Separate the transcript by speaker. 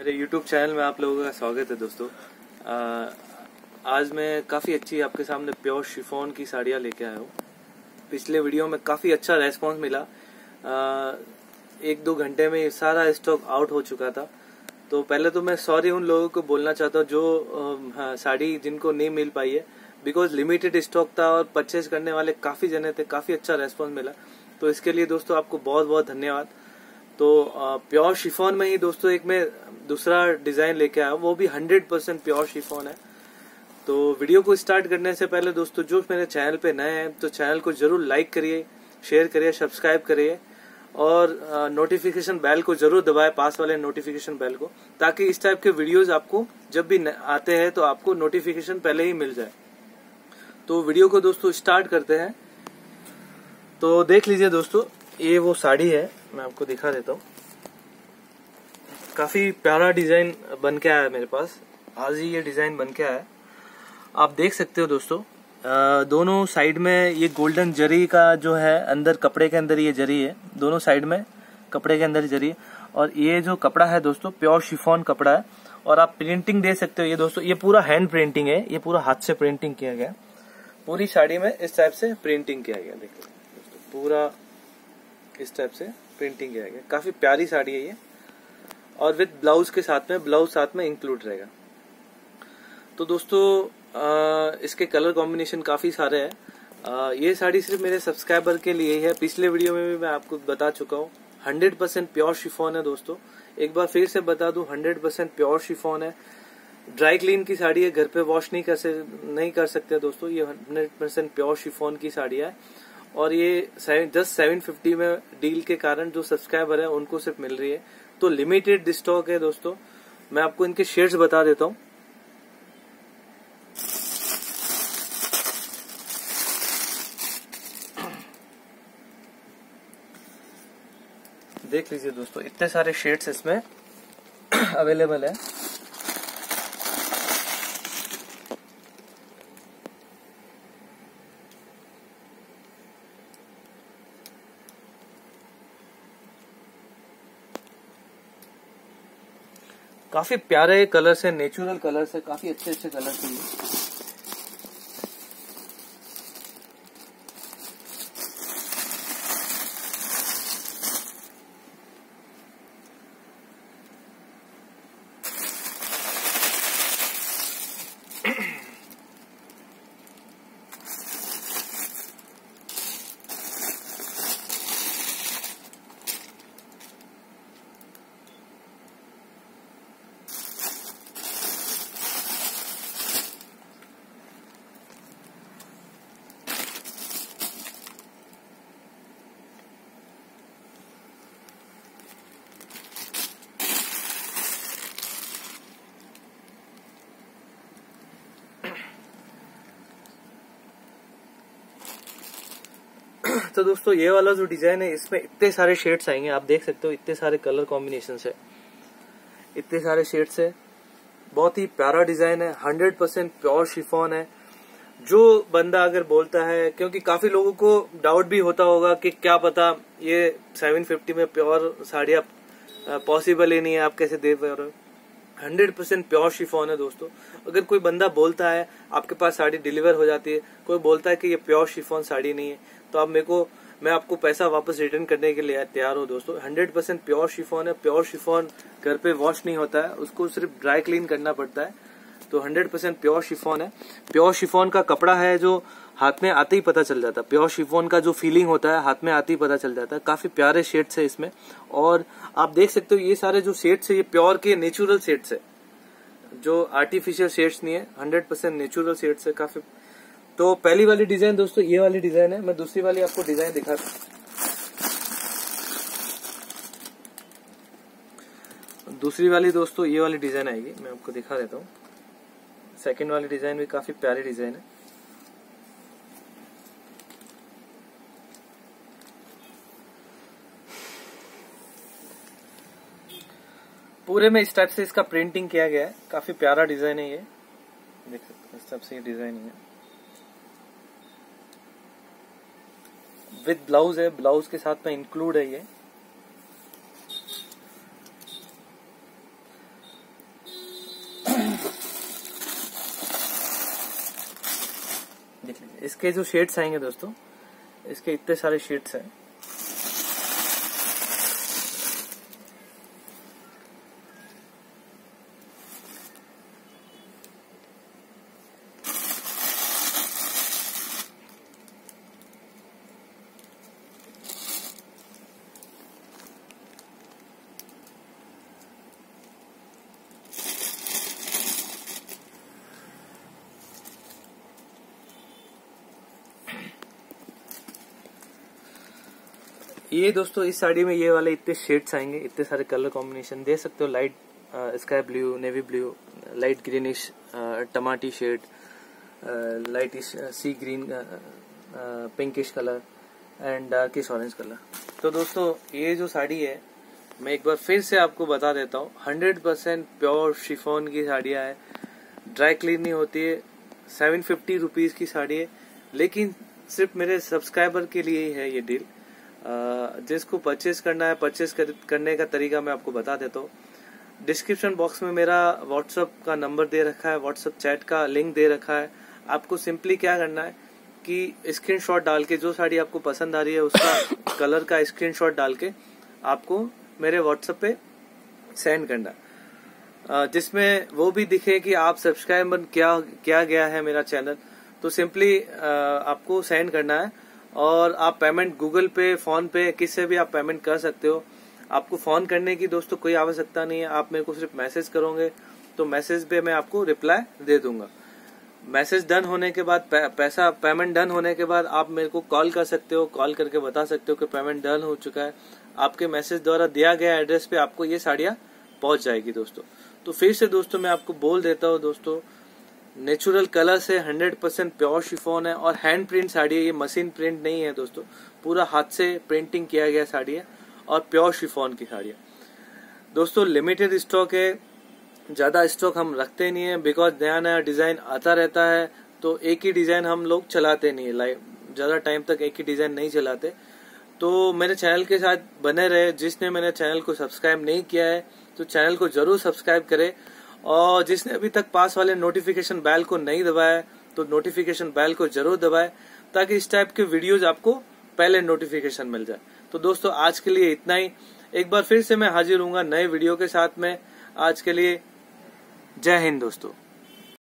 Speaker 1: मेरे YouTube channel में आप लोगों का स्वागत है दोस्तों। आ, आज मैं काफ़ी अच्छी आपके सामने प्योर शिफोन की साड़ियाँ लेके आया हूँ। पिछले वीडियो में काफ़ी अच्छा रेस्पॉन्स मिला। आ, एक दो घंटे में सारा स्टॉक आउट हो चुका था। तो पहले तो मैं सॉरी उन लोगों को बोलना चाहता हूँ जो हाँ, साड़ी जिनको नहीं मिल पाई है। बिकॉज़ लिमिटेड स्टॉक था और परचेज करने वाले काफ़ी जने थे काफ़ी अच्छा रेस्पॉन्स मिला। तो इसके लिए दोस्तों आपको बहुत बहुत धन्यवाद। तो प्योर शिफॉन में ही दोस्तों एक मैं दूसरा डिज़ाइन लेके आया, वो भी हंड्रेड परसेंट प्योर शिफॉन है। तो वीडियो को स्टार्ट करने से पहले दोस्तों, जो मेरे चैनल पे नए हैं तो चैनल को ज़रूर लाइक करिए शेयर करिए सब्सक्राइब करिए, और नोटिफिकेशन बेल को ज़रूर दबाए, पास वाले नोटिफिकेशन बेल को, ताकि इस टाइप के वीडियोस आपको जब भी आते हैं तो आपको नोटिफिकेशन पहले ही मिल जाए। तो वीडियो को दोस्तों स्टार्ट करते हैं। तो देख लीजिए दोस्तों, ये वो साड़ी है। मैं आपको दिखा देता हूँ। काफ़ी प्यारा डिज़ाइन बन के आया है मेरे पास। आज ही ये डिज़ाइन बन के आया है। आप देख सकते हो दोस्तों दोनों साइड में ये गोल्डन जरी का जो है, अंदर कपड़े के अंदर ये जरी है। दोनों साइड में कपड़े के अंदर जरी है। और ये जो कपड़ा है दोस्तों, प्योर शिफॉन कपड़ा है। और आप प्रिंटिंग दे सकते हो, ये दोस्तों, ये पूरा हैंड प्रिंटिंग है। ये पूरा हाथ से प्रिंटिंग किया गया पूरी साड़ी में इस टाइप से प्रिंटिंग किया गया देखो। पूरा इस टाइप से प्रिंटिंग किया गया काफ़ी प्यारी साड़ी है ये। और विद ब्लाउज के साथ में ब्लाउज साथ में इंक्लूड रहेगा। तो दोस्तों आ, इसके कलर कॉम्बिनेशन काफ़ी सारे हैं। ये साड़ी सिर्फ़ मेरे सब्सक्राइबर के लिए ही है। पिछले वीडियो में भी मैं आपको बता चुका हूँ। हंड्रेड परसेंट प्योर शिफोन है दोस्तों। एक बार फिर से बता दू हंड्रेड परसेंट प्योर शिफोन है। ड्राई क्लीन की साड़ी है घर पे वॉश नहीं कर नहीं कर सकते दोस्तों। ये हंड्रेड परसेंट प्योर शिफोन की साड़ी है। और ये जस्ट सेवन फिफ्टी में डील के कारण जो सब्सक्राइबर है, उनको सिर्फ़ मिल रही है। तो लिमिटेड स्टॉक है दोस्तों। मैं आपको इनके शेयर्स बता देता हूँ। देख लीजिए दोस्तों, इतने सारे शेड्स इसमें अवेलेबल है। काफ़ी प्यारे कलर्स है नेचुरल कलर्स है काफ़ी अच्छे अच्छे कलर्स है तो दोस्तों, ये वाला जो डिज़ाइन है, इसमें इतने सारे शेड्स आएँगे। आप देख सकते हो, इतने सारे कलर कॉम्बिनेशन है। इतने सारे शेड्स है। बहुत ही प्यारा डिज़ाइन है। हंड्रेड परसेंट प्योर शिफोन है। जो बंदा अगर बोलता है, क्योंकि काफ़ी लोगों को डाउट भी होता होगा कि क्या पता ये 750 में प्योर साड़ियाँ पॉसिबल ही नहीं है। आप कैसे दे पा रहे हंड्रेड परसेंट प्योर शिफोन है दोस्तों। अगर कोई बंदा बोलता है, आपके पास साड़ी डिलीवर हो जाती है। कोई बोलता है कि ये प्योर शिफोन साड़ी नहीं है। तो आप मेरे को, मैं आपको पैसा वापस रिटर्न करने के लिए तैयार हूँ दोस्तों। हंड्रेड परसेंट प्योर शिफोन है। प्योर शिफोन घर पे वॉश नहीं होता है। उसको सिर्फ़ ड्राई क्लीन करना पड़ता है। तो हंड्रेड परसेंट प्योर शिफोन है। प्योर शिफोन का कपड़ा है जो हाथ में आते ही पता चल जाता है। प्योर शिफोन का जो फीलिंग होता है, हाथ में आते ही पता चल जाता है। काफ़ी प्यारे शेड्स है इसमें। और आप देख सकते हो ये सारे जो शेड्स है, ये प्योर के नेचुरल शेड्स है। जो आर्टिफिशियल शेड्स नहीं है हंड्रेड परसेंट नेचुरल शेड्स है। काफ़ी तो पहली वाली डिज़ाइन दोस्तों, ये वाली डिज़ाइन है। मैं दूसरी वाली आपको डिज़ाइन दिखा दूसरी वाली दोस्तों, ये वाली डिज़ाइन आएगी। मैं आपको दिखा देता हूँ। सेकंड वाली डिज़ाइन भी काफ़ी प्यारी डिज़ाइन है। पूरे में इस टाइप से इसका प्रिंटिंग किया गया है। काफ़ी प्यारा डिज़ाइन है ये। देख सकते हैं इस टाइप से ये डिज़ाइन है। विद ब्लाउज है ब्लाउज के साथ में इंक्लूड है ये। इसके जो शेड्स आएँगे दोस्तों, इसके इतने सारे शेड्स हैं। ये दोस्तों, इस साड़ी में ये वाले इतने शेड्स आएँगे, इतने सारे कलर कॉम्बिनेशन दे सकते हो light sky blue navy blue light greenish टमाटी shade light sea green pinkish colour and darkish orange colour तो दोस्तों, ये जो साड़ी है, मैं एक बार फिर से आपको बता देता हूँ हंड्रेड परसेंट प्योर शिफोन की साड़ियाँ है ड्राई क्लीन नहीं होती है सेवन फिफ्टी रुपीज़ की साड़ी है, लेकिन सिर्फ़ मेरे सब्सक्राइबर के लिए ही है ये डील जिसको परचेज करना है परचेज कर, करने का तरीका मैं आपको बता देता हूँ। डिस्क्रिप्शन बॉक्स में मेरा व्हाट्सअप का नंबर दे रखा है व्हाट्सअप चैट का लिंक दे रखा है। आपको सिंपली क्या करना है कि स्क्रीनशॉट डाल के जो साड़ी आपको पसंद आ रही है उसका कलर का स्क्रीनशॉट डाल के आपको मेरे व्हाट्सएप पे सेंड करना। जिसमें वो भी दिखे कि आप सब्सक्राइब क्या क्या गया है मेरा चैनल तो सिंपली आपको सेंड करना है। और आप पेमेंट गूगल पे फ़ोन पे, किससे भी आप पेमेंट कर सकते हो। आपको फ़ोन करने की दोस्तों कोई आवश्यकता नहीं है। आप मेरे को सिर्फ़ मैसेज करोगे तो मैसेज पे मैं आपको रिप्लाई दे दूँगा। मैसेज डन होने के बाद पैसा पेमेंट डन होने के बाद आप मेरे को कॉल कर सकते हो कॉल करके बता सकते हो कि पेमेंट डन हो चुका है। आपके मैसेज द्वारा दिया गया एड्रेस पे आपको ये साड़ियाँ पहुँच जाएगी दोस्तों। तो फिर से दोस्तों मैं आपको बोल देता हूँ दोस्तों नेचुरल कलर से 100 परसेंट प्योर शिफोन है और हैंड प्रिंट साड़ी है, ये मशीन प्रिंट नहीं है दोस्तों। पूरा हाथ से प्रिंटिंग किया गया साड़ी है और प्योर शिफोन की साड़ी है। दोस्तों लिमिटेड स्टॉक है, ज़्यादा स्टॉक हम रखते नहीं है बिकॉज़ नया नया डिज़ाइन आता रहता है तो एक ही डिज़ाइन हम लोग चलाते नहीं है। लाइव ज़्यादा टाइम तक एक ही डिज़ाइन नहीं चलाते। तो मेरे चैनल के साथ बने रहे। जिसने मेरे चैनल को सब्सक्राइब नहीं किया है तो चैनल को ज़रूर सब्सक्राइब करे। और जिसने अभी तक पास वाले नोटिफिकेशन बैल को नहीं दबाया तो नोटिफिकेशन बैल को ज़रूर दबाए, ताकि इस टाइप के वीडियोज़ आपको पहले नोटिफिकेशन मिल जाए। तो दोस्तों, आज के लिए इतना ही। एक बार फिर से मैं हाजिर हूँगा नए वीडियो के साथ में। आज के लिए जय हिंद दोस्तों।